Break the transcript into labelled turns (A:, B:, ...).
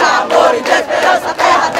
A: amor e de esperança, terra, terra.